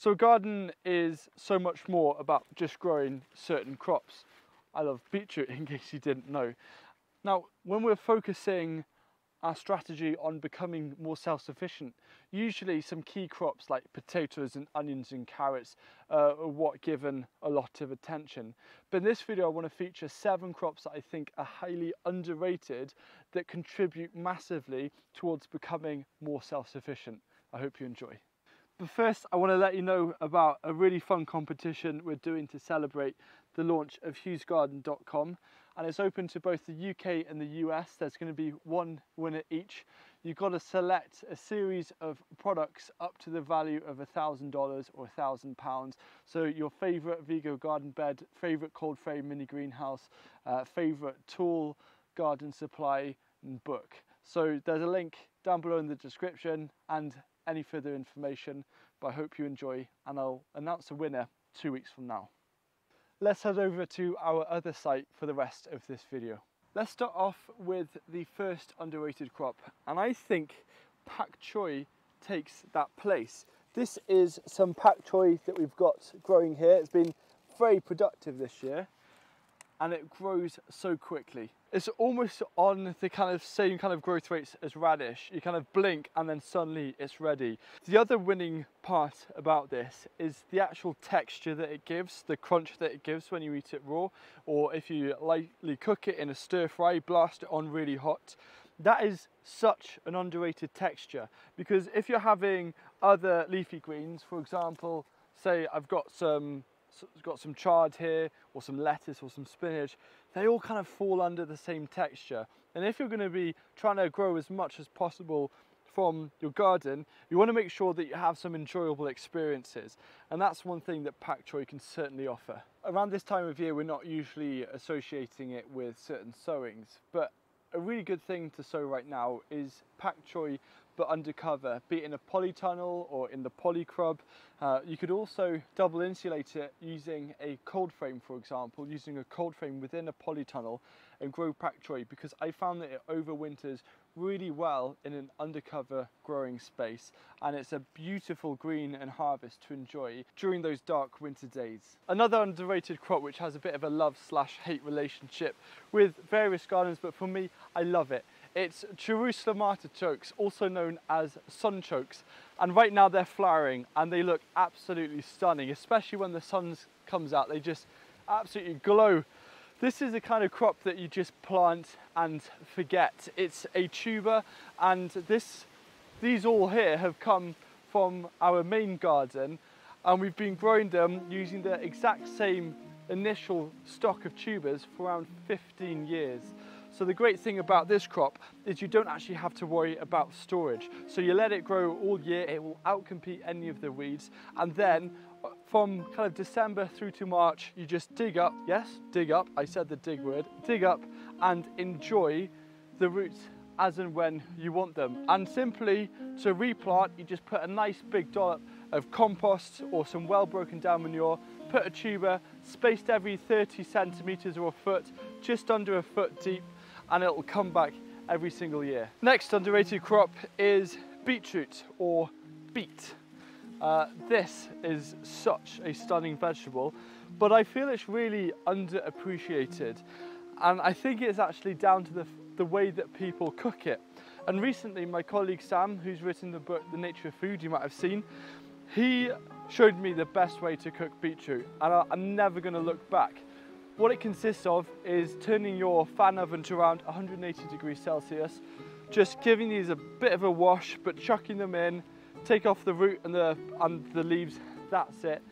So a garden is so much more about just growing certain crops. I love beetroot in case you didn't know. Now, when we're focusing our strategy on becoming more self-sufficient. Usually some key crops like potatoes and onions and carrots uh, are what given a lot of attention. But in this video I want to feature seven crops that I think are highly underrated that contribute massively towards becoming more self-sufficient. I hope you enjoy. But first I want to let you know about a really fun competition we're doing to celebrate the launch of huwsgarden.com and it's open to both the UK and the US. There's going to be one winner each. You've got to select a series of products up to the value of $1,000 or £1,000. So your favourite Vego garden bed, favourite cold frame mini greenhouse, uh, favourite tool, garden supply and book. So there's a link down below in the description and any further information. But I hope you enjoy and I'll announce the winner two weeks from now let's head over to our other site for the rest of this video. Let's start off with the first underrated crop and I think pak choi takes that place. This is some pak choi that we've got growing here. It's been very productive this year and it grows so quickly. It's almost on the kind of same kind of growth rates as radish. You kind of blink and then suddenly it's ready. The other winning part about this is the actual texture that it gives, the crunch that it gives when you eat it raw, or if you lightly cook it in a stir fry, blast it on really hot. That is such an underrated texture because if you're having other leafy greens, for example, say I've got some got some chard here or some lettuce or some spinach, they all kind of fall under the same texture. And if you're going to be trying to grow as much as possible from your garden, you want to make sure that you have some enjoyable experiences. And that's one thing that Pak Choi can certainly offer. Around this time of year, we're not usually associating it with certain sowings, but a really good thing to sow right now is Pak Choi but undercover, be it in a polytunnel or in the polycrub. Uh, you could also double insulate it using a cold frame, for example, using a cold frame within a polytunnel and grow pak choi because I found that it overwinters really well in an undercover growing space and it's a beautiful green and harvest to enjoy during those dark winter days. Another underrated crop which has a bit of a love slash hate relationship with various gardens but for me I love it it's Jerusalem artichokes, also known as sunchokes. And right now they're flowering and they look absolutely stunning, especially when the sun comes out. They just absolutely glow. This is a kind of crop that you just plant and forget. It's a tuber and this, these all here have come from our main garden and we've been growing them using the exact same initial stock of tubers for around 15 years. So the great thing about this crop is you don't actually have to worry about storage. So you let it grow all year, it will outcompete any of the weeds. And then uh, from kind of December through to March, you just dig up, yes, dig up, I said the dig word, dig up and enjoy the roots as and when you want them. And simply to replant, you just put a nice big dollop of compost or some well broken down manure, put a tuber spaced every 30 centimeters or a foot, just under a foot deep, and it will come back every single year. Next underrated crop is beetroot or beet. Uh, this is such a stunning vegetable, but I feel it's really underappreciated. And I think it's actually down to the, the way that people cook it. And recently my colleague Sam, who's written the book The Nature of Food, you might have seen, he showed me the best way to cook beetroot and I'm never gonna look back. What it consists of is turning your fan oven to around 180 degrees Celsius, just giving these a bit of a wash, but chucking them in, take off the root and the, and the leaves, that's it.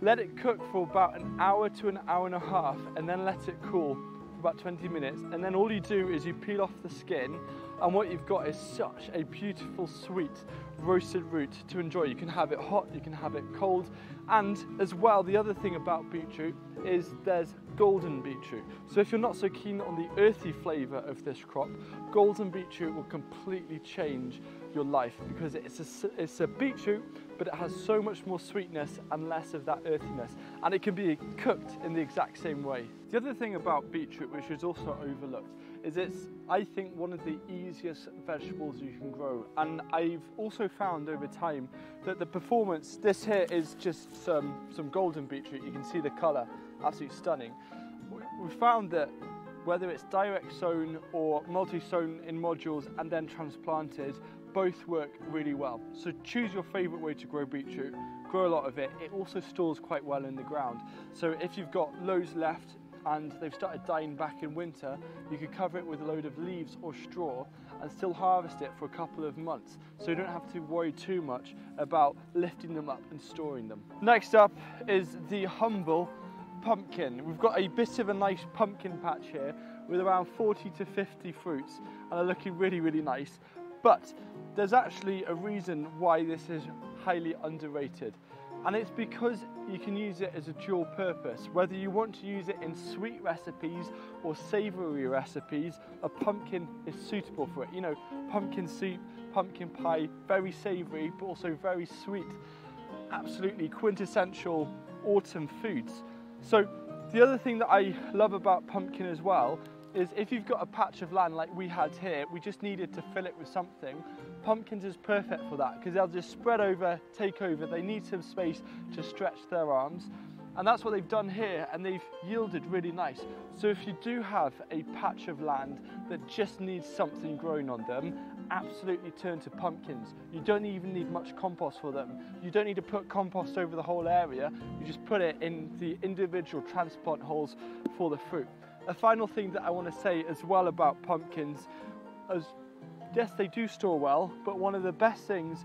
Let it cook for about an hour to an hour and a half and then let it cool for about 20 minutes. And then all you do is you peel off the skin and what you've got is such a beautiful sweet roasted root to enjoy. You can have it hot, you can have it cold, and as well, the other thing about beetroot is there's golden beetroot. So if you're not so keen on the earthy flavour of this crop, golden beetroot will completely change your life because it's a, it's a beetroot but it has so much more sweetness and less of that earthiness. And it can be cooked in the exact same way. The other thing about beetroot, which is also overlooked, is it's, I think, one of the easiest vegetables you can grow. And I've also found over time that the performance, this here is just some, some golden beetroot. You can see the colour, absolutely stunning. We found that whether it's direct sown or multi-sown in modules and then transplanted, both work really well. So choose your favourite way to grow beetroot, grow a lot of it. It also stores quite well in the ground. So if you've got loads left and they've started dying back in winter, you could cover it with a load of leaves or straw and still harvest it for a couple of months. So you don't have to worry too much about lifting them up and storing them. Next up is the humble pumpkin. We've got a bit of a nice pumpkin patch here with around 40 to 50 fruits and are looking really, really nice. But there's actually a reason why this is highly underrated. And it's because you can use it as a dual purpose. Whether you want to use it in sweet recipes or savoury recipes, a pumpkin is suitable for it. You know, pumpkin soup, pumpkin pie, very savoury, but also very sweet. Absolutely quintessential autumn foods. So the other thing that I love about pumpkin as well is if you've got a patch of land like we had here, we just needed to fill it with something, pumpkins is perfect for that because they'll just spread over, take over, they need some space to stretch their arms. And that's what they've done here and they've yielded really nice. So if you do have a patch of land that just needs something growing on them, absolutely turn to pumpkins. You don't even need much compost for them. You don't need to put compost over the whole area. You just put it in the individual transplant holes for the fruit. A final thing that I want to say as well about pumpkins is yes, they do store well, but one of the best things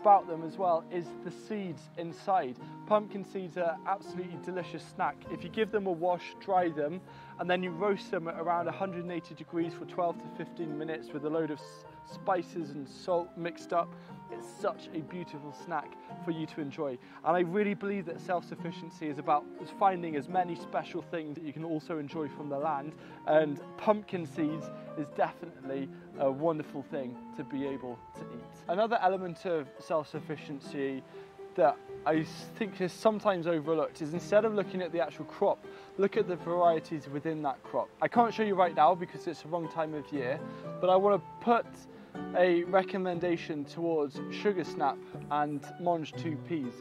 about them as well is the seeds inside. Pumpkin seeds are absolutely delicious snack. If you give them a wash, dry them, and then you roast them at around 180 degrees for 12 to 15 minutes with a load of spices and salt mixed up. It's such a beautiful snack for you to enjoy. And I really believe that self-sufficiency is about finding as many special things that you can also enjoy from the land. And pumpkin seeds is definitely a wonderful thing to be able to eat. Another element of self-sufficiency that I think is sometimes overlooked is instead of looking at the actual crop, look at the varieties within that crop. I can't show you right now because it's the wrong time of year, but I want to put a recommendation towards sugar snap and mangetout peas.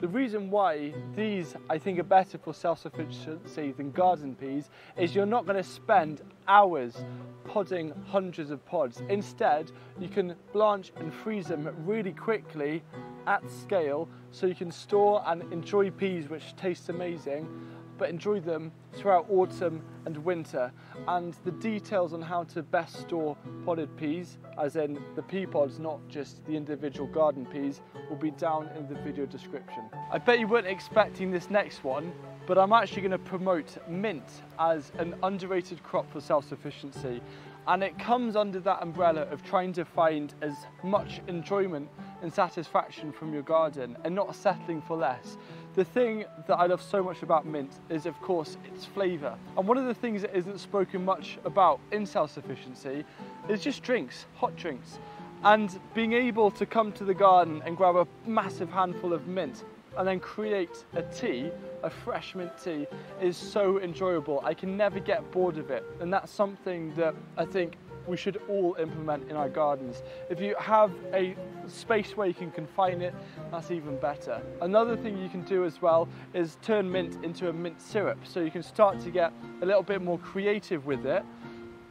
The reason why these I think are better for self-sufficiency than garden peas is you're not going to spend hours podding hundreds of pods. Instead, you can blanch and freeze them really quickly at scale so you can store and enjoy peas which taste amazing but enjoy them throughout autumn and winter. And the details on how to best store podded peas, as in the pea pods, not just the individual garden peas, will be down in the video description. I bet you weren't expecting this next one, but I'm actually going to promote mint as an underrated crop for self-sufficiency. And it comes under that umbrella of trying to find as much enjoyment and satisfaction from your garden and not settling for less. The thing that I love so much about mint is of course its flavour. And one of the things that isn't spoken much about in self-sufficiency is just drinks, hot drinks. And being able to come to the garden and grab a massive handful of mint and then create a tea, a fresh mint tea, is so enjoyable. I can never get bored of it. And that's something that I think we should all implement in our gardens. If you have a space where you can confine it, that's even better. Another thing you can do as well is turn mint into a mint syrup. So you can start to get a little bit more creative with it.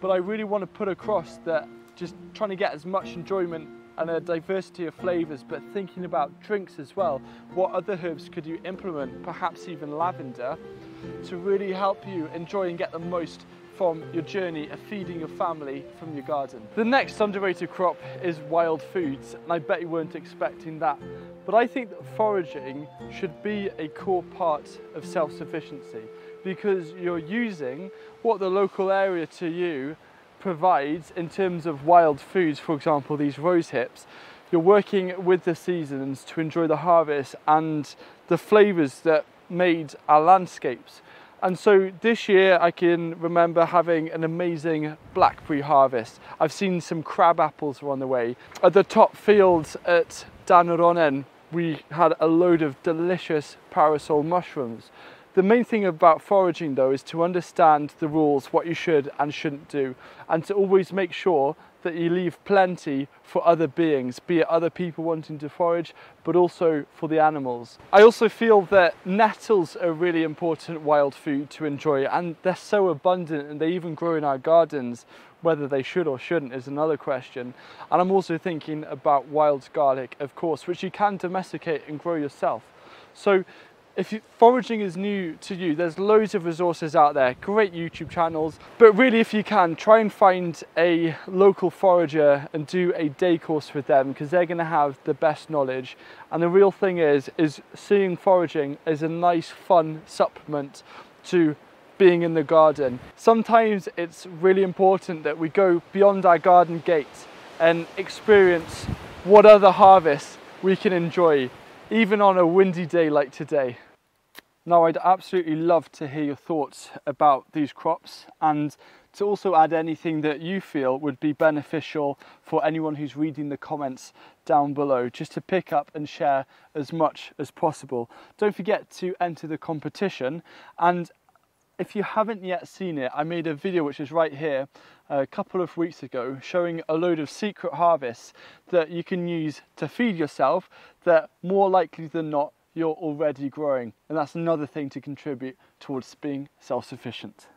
But I really want to put across that just trying to get as much enjoyment and a diversity of flavours, but thinking about drinks as well. What other herbs could you implement, perhaps even lavender, to really help you enjoy and get the most from your journey of feeding your family from your garden. The next underrated crop is wild foods, and I bet you weren't expecting that. But I think that foraging should be a core part of self-sufficiency because you're using what the local area to you provides in terms of wild foods, for example, these rose hips. You're working with the seasons to enjoy the harvest and the flavours that made our landscapes. And so this year I can remember having an amazing blackberry harvest. I've seen some crab apples were on the way. At the top fields at Danronen, we had a load of delicious parasol mushrooms. The main thing about foraging though is to understand the rules, what you should and shouldn't do, and to always make sure that you leave plenty for other beings, be it other people wanting to forage, but also for the animals. I also feel that nettles are really important wild food to enjoy and they're so abundant and they even grow in our gardens. Whether they should or shouldn't is another question. And I'm also thinking about wild garlic, of course, which you can domesticate and grow yourself. So if foraging is new to you, there's loads of resources out there, great YouTube channels, but really if you can, try and find a local forager and do a day course with them because they're gonna have the best knowledge. And the real thing is, is seeing foraging as a nice fun supplement to being in the garden. Sometimes it's really important that we go beyond our garden gate and experience what other harvests we can enjoy even on a windy day like today. Now I'd absolutely love to hear your thoughts about these crops and to also add anything that you feel would be beneficial for anyone who's reading the comments down below, just to pick up and share as much as possible. Don't forget to enter the competition and if you haven't yet seen it, I made a video which is right here a couple of weeks ago showing a load of secret harvests that you can use to feed yourself that more likely than not you're already growing and that's another thing to contribute towards being self-sufficient.